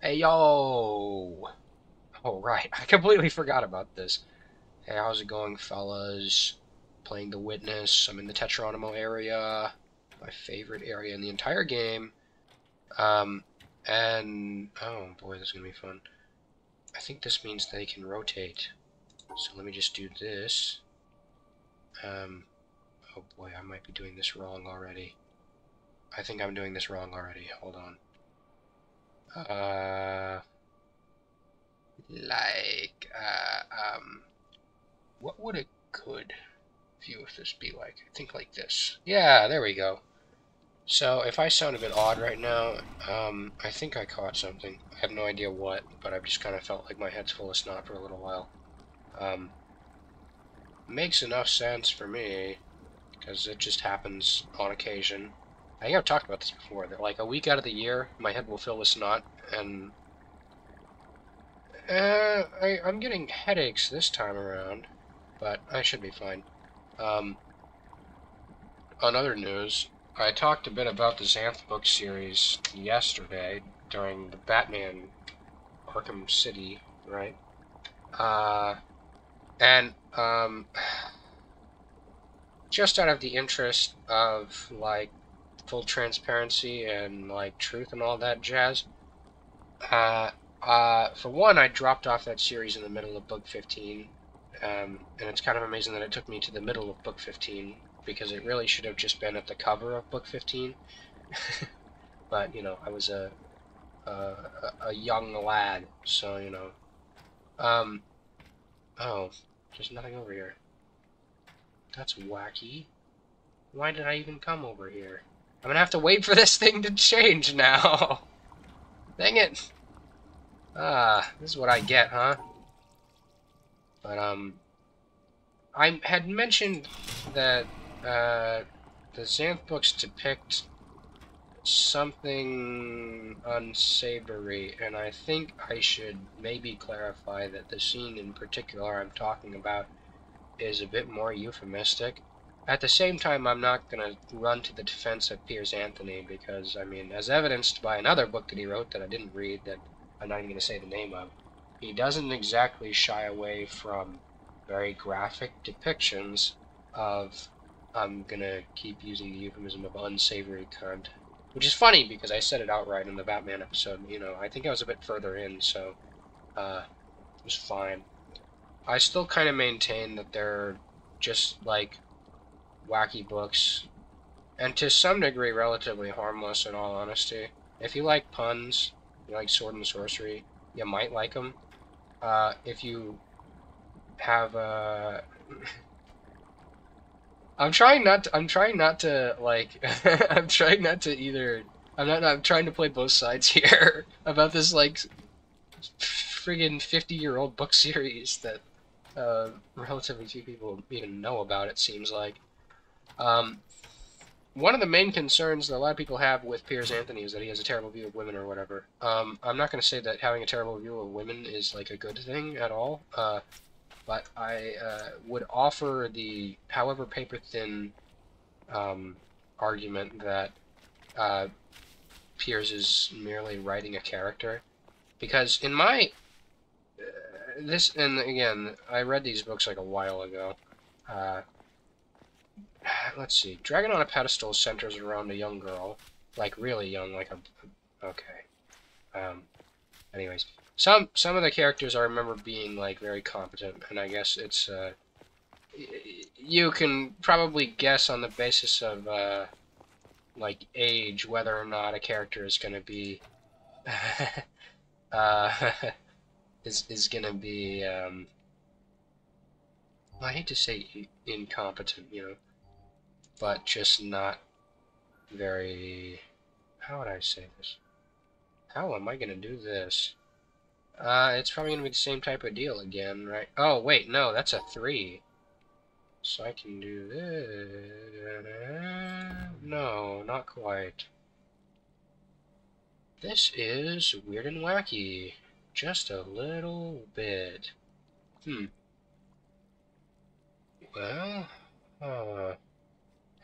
Hey, yo! Oh, right. I completely forgot about this. Hey, how's it going, fellas? Playing The Witness. I'm in the Tetronimo area. My favorite area in the entire game. Um, and... Oh, boy, this is going to be fun. I think this means they can rotate. So let me just do this. Um, oh boy, I might be doing this wrong already. I think I'm doing this wrong already. Hold on. Uh, like, uh, um, what would a good view of this be like? I think like this. Yeah, there we go. So, if I sound a bit odd right now, um, I think I caught something. I have no idea what, but I've just kind of felt like my head's full of snot for a little while. Um, makes enough sense for me, because it just happens on occasion. I think I've talked about this before, that like a week out of the year, my head will fill with snot, and uh, I, I'm getting headaches this time around, but I should be fine. Um, on other news, I talked a bit about the Xanth book series yesterday during the Batman Arkham City, right? Uh, and um, just out of the interest of like full transparency and like truth and all that jazz. Uh, uh, for one, I dropped off that series in the middle of book 15, um, and it's kind of amazing that it took me to the middle of book 15 because it really should have just been at the cover of book 15. but you know, I was a, a a young lad, so you know. Um, oh, there's nothing over here. That's wacky. Why did I even come over here? I'm gonna have to wait for this thing to change now. Dang it. Ah, this is what I get, huh? But, um... I had mentioned that, uh, the Xanth books depict something unsavory, and I think I should maybe clarify that the scene in particular I'm talking about is a bit more euphemistic. At the same time, I'm not going to run to the defense of Piers Anthony because, I mean, as evidenced by another book that he wrote that I didn't read that I'm not even going to say the name of, he doesn't exactly shy away from very graphic depictions of, I'm going to keep using the euphemism of unsavory content. Which is funny because I said it outright in the Batman episode. You know, I think I was a bit further in, so uh, it was fine. I still kind of maintain that they're just like wacky books, and to some degree relatively harmless in all honesty. If you like puns, you like sword and sorcery, you might like them. Uh, if you have a... Uh, I'm trying not to, I'm trying not to, like, I'm trying not to either, I'm not, I'm trying to play both sides here about this, like, friggin' 50 year old book series that uh, relatively few people even know about, it seems like. Um, one of the main concerns that a lot of people have with Piers Anthony is that he has a terrible view of women or whatever. Um, I'm not going to say that having a terrible view of women is like a good thing at all, uh, but I uh, would offer the, however paper thin, um, argument that uh, Piers is merely writing a character, because in my uh, this and again, I read these books like a while ago. Let's see. Dragon on a Pedestal centers around a young girl, like really young, like a. Okay. Um. Anyways, some some of the characters I remember being like very competent, and I guess it's uh. You can probably guess on the basis of uh, like age whether or not a character is going to be uh, is is going to be um, I hate to say incompetent, you know, but just not very, how would I say this? How am I going to do this? Uh, it's probably going to be the same type of deal again, right? Oh, wait, no, that's a 3. So I can do this. No, not quite. This is weird and wacky. Just a little bit. Hmm. Well, uh,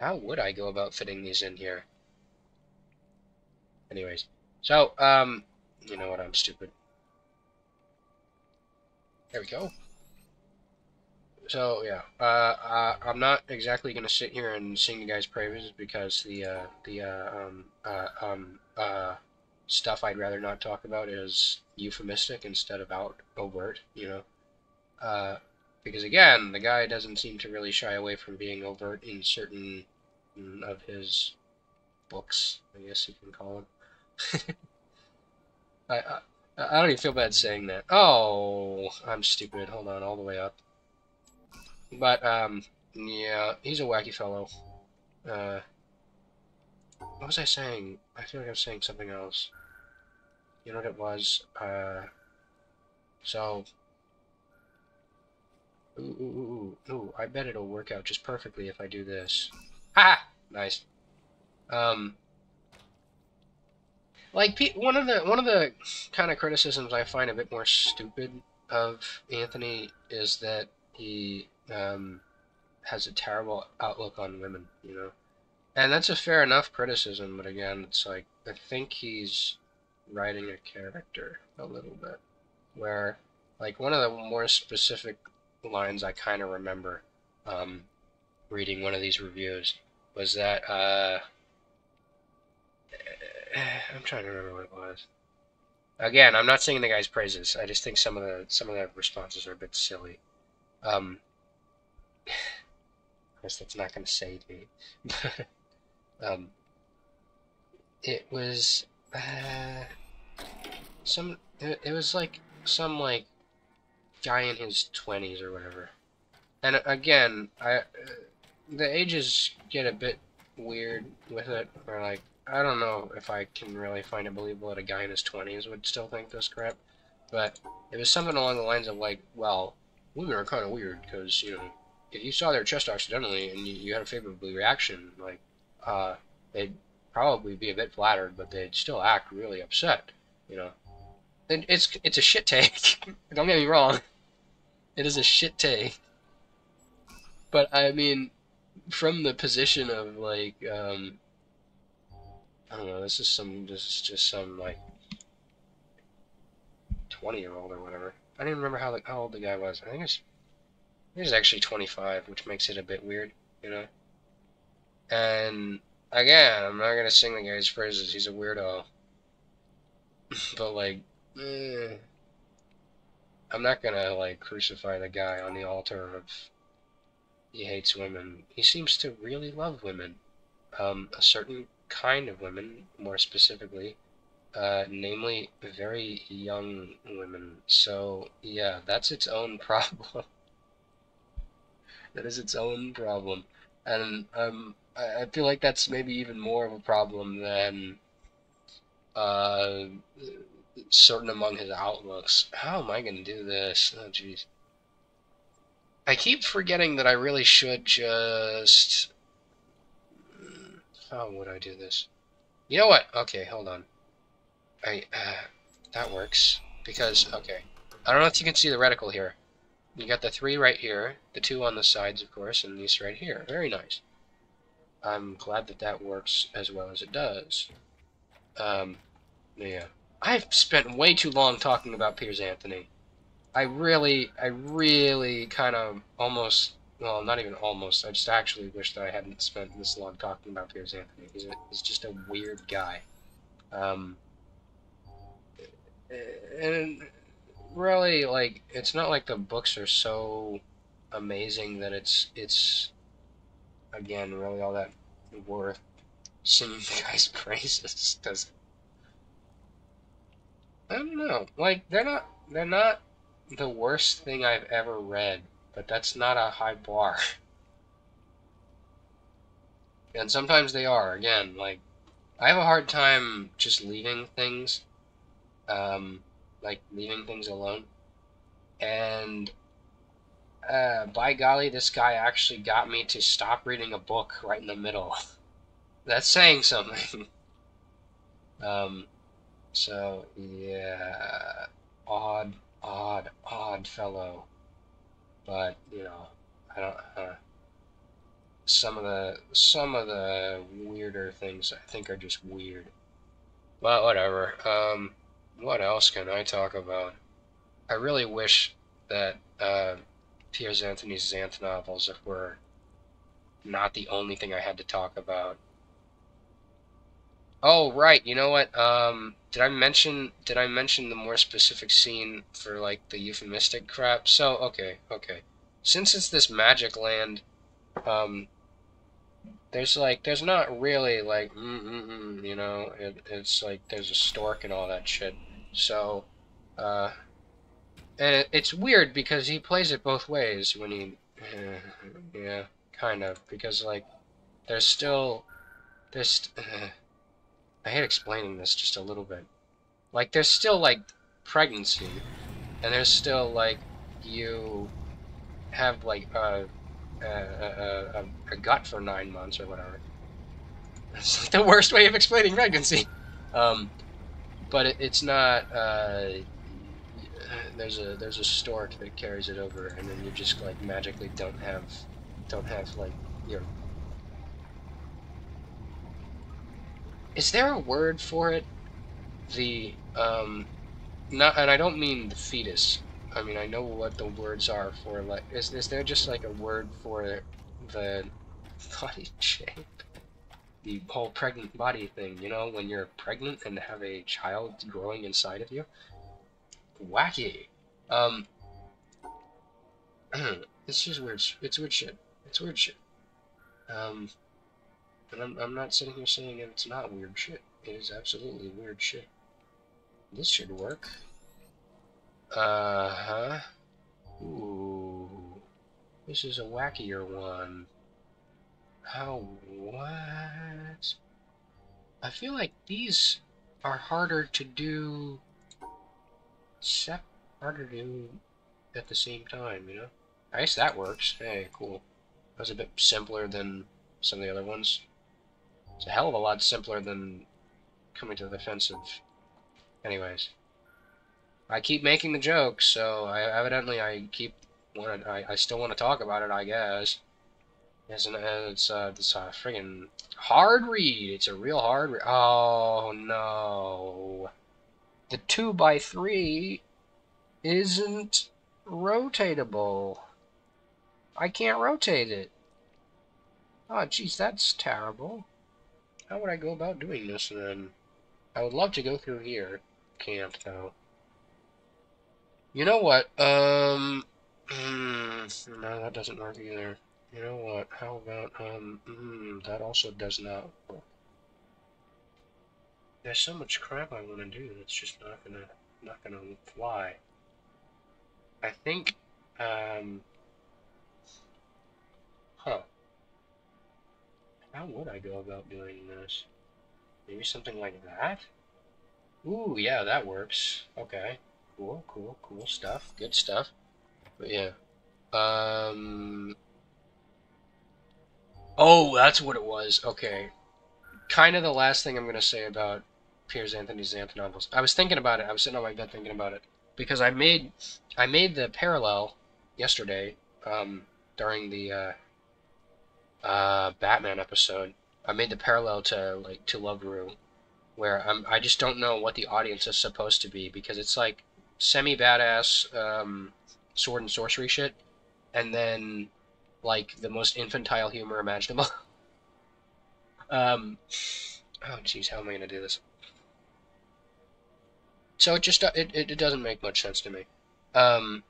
how would I go about fitting these in here? Anyways, so, um, You know what? I'm stupid. There we go. So yeah, uh, uh, I'm not exactly gonna sit here and sing you guys praises because the uh, the uh, um, uh, um, uh, stuff I'd rather not talk about is euphemistic instead of out overt. You know, uh, because again, the guy doesn't seem to really shy away from being overt in certain of his books. I guess you can call them. I, I I don't even feel bad saying that. Oh, I'm stupid. Hold on, all the way up. But, um, yeah, he's a wacky fellow. Uh, what was I saying? I feel like I'm saying something else. You know what it was? Uh, so, ooh, ooh, ooh, ooh, I bet it'll work out just perfectly if I do this. Ha! Nice. Um, like one of the one of the kind of criticisms I find a bit more stupid of Anthony is that he um, has a terrible outlook on women, you know. And that's a fair enough criticism, but again, it's like I think he's writing a character a little bit, where like one of the more specific lines I kind of remember um, reading one of these reviews was that uh, I'm trying to remember what it was. Again, I'm not singing the guy's praises. I just think some of the some of the responses are a bit silly. Um, I guess that's not going to save me. um, it was uh, some. It, it was like some like guy in his twenties or whatever. And again, I uh, the ages get a bit weird with it. Or like, I don't know if I can really find it believable that a guy in his twenties would still think this crap. But it was something along the lines of like, well, women are kind of weird because you know if you saw their chest accidentally and you, you had a favorable reaction, like, uh, they'd probably be a bit flattered, but they'd still act really upset, you know. It's it's a shit take. Don't get me wrong. It is a shit take. But I mean, from the position of like, um, I don't know. This is some. This is just some like twenty year old or whatever. I don't even remember how the, how old the guy was. I think it's He's actually 25, which makes it a bit weird, you know? And again, I'm not gonna sing the guy's praises. He's a weirdo. but like, eh, I'm not gonna like crucify the guy on the altar of he hates women. He seems to really love women, um, a certain kind of women, more specifically, uh, namely very young women. So yeah, that's its own problem that is its own problem, and um, I, I feel like that's maybe even more of a problem than uh, certain among his outlooks. How am I going to do this? Oh, jeez. I keep forgetting that I really should just. How would I do this? You know what? Okay, hold on. I uh, that works because okay. I don't know if you can see the reticle here. You got the three right here, the two on the sides, of course, and these right here. Very nice. I'm glad that that works as well as it does. Um, yeah. I've spent way too long talking about Piers Anthony. I really, I really kind of almost, well, not even almost, I just actually wish that I hadn't spent this long talking about Piers Anthony. He's, a, he's just a weird guy. Um, and really like it's not like the books are so amazing that it's it's again really all that worth singing the guy's praises because I don't know like they're not they're not the worst thing I've ever read but that's not a high bar and sometimes they are again like I have a hard time just leaving things um like leaving things alone. And uh, by golly, this guy actually got me to stop reading a book right in the middle. That's saying something. um, so yeah, odd, odd, odd fellow. But you know, I don't. Uh, some of the some of the weirder things I think are just weird. But whatever. Um, what else can I talk about? I really wish that uh, Piers Anthony's Xanth novels were not the only thing I had to talk about. Oh right, you know what? Um, did I mention did I mention the more specific scene for like the euphemistic crap? So okay, okay. Since it's this magic land, um, there's like there's not really like mm mm mm, you know it, it's like there's a stork and all that shit. So, uh, and it, it's weird because he plays it both ways when he, yeah, kind of because like there's still there's. Uh, I hate explaining this just a little bit. Like, there's still, like, pregnancy, and there's still, like, you have, like, a, a, a, a gut for nine months or whatever. That's like the worst way of explaining pregnancy. Um, but it, it's not, uh, there's a there's a stork that carries it over, and then you just like magically don't have don't have like your Is there a word for it? The um, not, and I don't mean the fetus. I mean I know what the words are for like. Is is there just like a word for the body shape? The whole pregnant body thing, you know, when you're pregnant and have a child growing inside of you. Wacky. Um, it's just weird. It's weird shit. It's weird shit. Um, and I'm, I'm not sitting here saying it's not weird shit. It is absolutely weird shit. This should work. Uh-huh. Ooh. This is a wackier one. How, what? I feel like these are harder to do, sep harder to do at the same time, you know? I guess that works. Hey, cool. That was a bit simpler than some of the other ones. It's a hell of a lot simpler than coming to the defensive. Anyways. I keep making the joke, so I evidently I keep want I, I still want to talk about it, I guess. It's uh it's a friggin' hard read. It's a real hard read. Oh no. The two by three isn't rotatable. I can't rotate it. Oh jeez, that's terrible. How would I go about doing this then? I would love to go through here. Can't, though. You know what? Um, mm, no, that doesn't work either. You know what? How about, um, mm, that also does not work. There's so much crap I want to do that's just not gonna, not gonna fly. I think, um, huh. How would I go about doing this? Maybe something like that? Ooh, yeah, that works. Okay. Cool, cool, cool stuff. Good stuff. But yeah. Um... Oh, that's what it was. Okay. Kind of the last thing I'm going to say about Piers Anthony's Xanth novels. I was thinking about it. I was sitting on my bed thinking about it. Because I made I made the parallel yesterday um, during the uh, uh, Batman episode, I made the parallel to like to Love Ru, where I'm I just don't know what the audience is supposed to be because it's like semi badass um, sword and sorcery shit, and then like the most infantile humor imaginable. um, oh jeez, how am I gonna do this? So it just it, it, it doesn't make much sense to me. Um,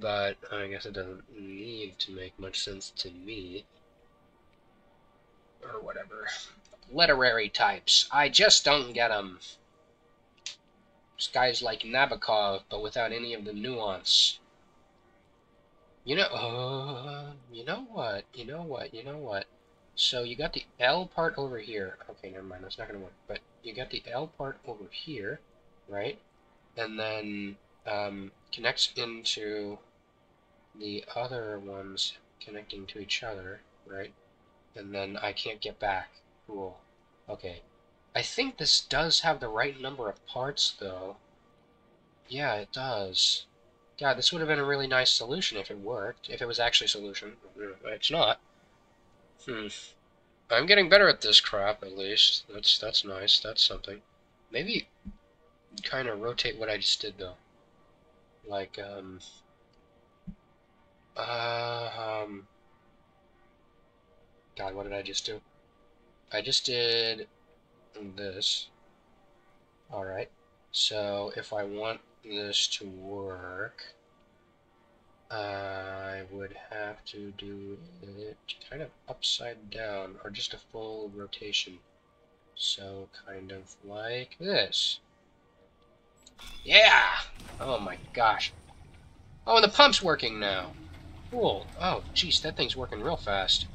but I guess it doesn't need to make much sense to me or whatever. Literary types. I just don't get them. This guy's like Nabokov, but without any of the nuance. You know, uh, you know what? You know what? You know what? So you got the L part over here. Okay, never mind. That's not gonna work. But you got the L part over here, right? And then um, connects into the other ones connecting to each other, right? And then I can't get back. Cool. Okay. I think this does have the right number of parts, though. Yeah, it does. God, this would have been a really nice solution if it worked. If it was actually a solution. It's not. Hmm. I'm getting better at this crap, at least. That's that's nice. That's something. Maybe kind of rotate what I just did though. Like um. Uh, um. God, what did I just do? I just did this. Alright. So if I want this to work, I would have to do it kind of upside down, or just a full rotation. So kind of like this. Yeah! Oh my gosh. Oh, and the pump's working now. Cool. Oh, jeez, that thing's working real fast.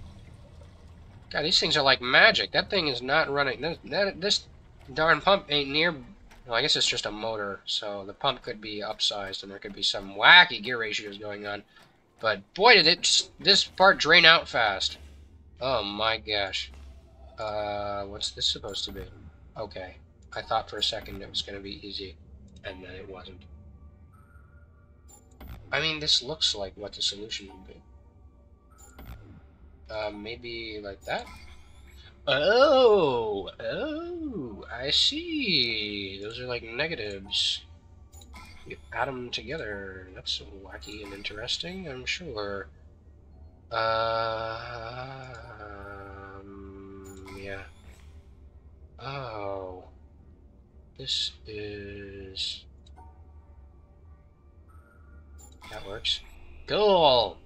God, these things are like magic. That thing is not running. That, this darn pump ain't near well, I guess it's just a motor, so the pump could be upsized and there could be some wacky gear ratios going on. But boy, did it this part drain out fast. Oh my gosh. Uh, what's this supposed to be? Okay. I thought for a second it was going to be easy, and then it wasn't. I mean, this looks like what the solution would be. Uh, maybe like that? Oh, oh, I see. Those are like negatives. You add them together. That's wacky and interesting, I'm sure. Um, yeah. Oh. This is... That works. Cool!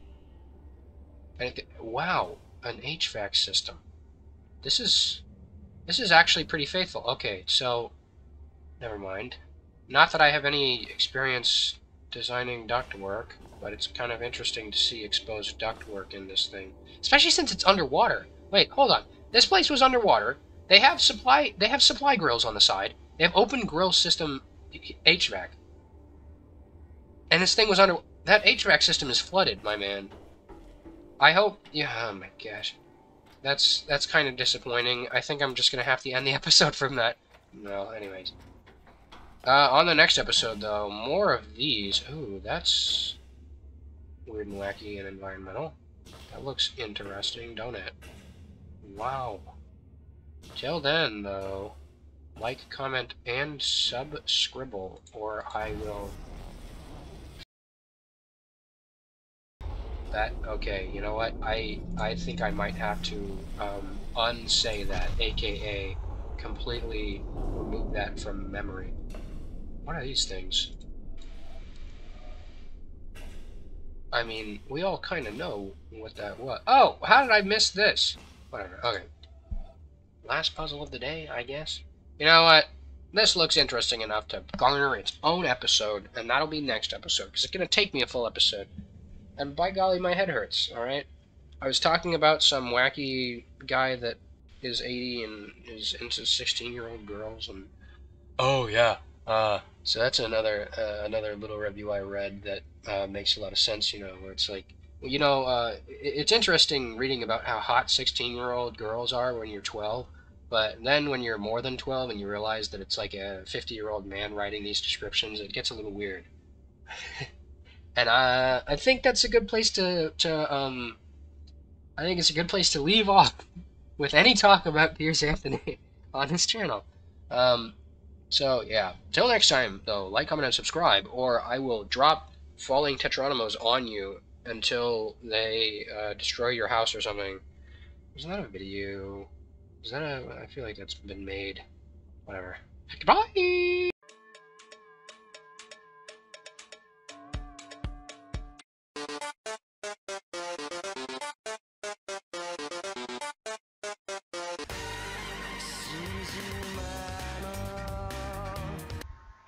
Wow, an HVAC system. This is this is actually pretty faithful. Okay, so never mind. Not that I have any experience designing ductwork, but it's kind of interesting to see exposed ductwork in this thing, especially since it's underwater. Wait, hold on. This place was underwater. They have supply they have supply grills on the side. They have open grill system HVAC. And this thing was under that HVAC system is flooded, my man. I hope yeah, oh my gosh that's that's kind of disappointing. I think I'm just gonna have to end the episode from that. No, anyways. Uh, on the next episode, though, more of these. Ooh, that's weird and wacky and environmental. That looks interesting, don't it? Wow. Till then, though, like, comment, and subscribble, or I will that okay you know what i i think i might have to um, unsay that aka completely remove that from memory. What are these things? I mean we all kind of know what that was oh how did i miss this? Whatever okay. Last puzzle of the day i guess? You know what this looks interesting enough to garner its own episode and that'll be next episode because it's going to take me a full episode and by golly, my head hurts, alright? I was talking about some wacky guy that is 80 and is into 16 year old girls, and oh, yeah. Uh, so that's another uh, another little review I read that uh, makes a lot of sense, you know, where it's like, you know, uh, it's interesting reading about how hot 16 year old girls are when you're 12, but then when you're more than 12 and you realize that it's like a 50 year old man writing these descriptions, it gets a little weird. And I, I think that's a good place to, to um, I think it's a good place to leave off with any talk about Piers Anthony on this channel. Um, so yeah, till next time though, like, comment, and subscribe, or I will drop falling Tetranimals on you until they uh, destroy your house or something. Was that a video? Is that a? I feel like that's been made. Whatever. Goodbye.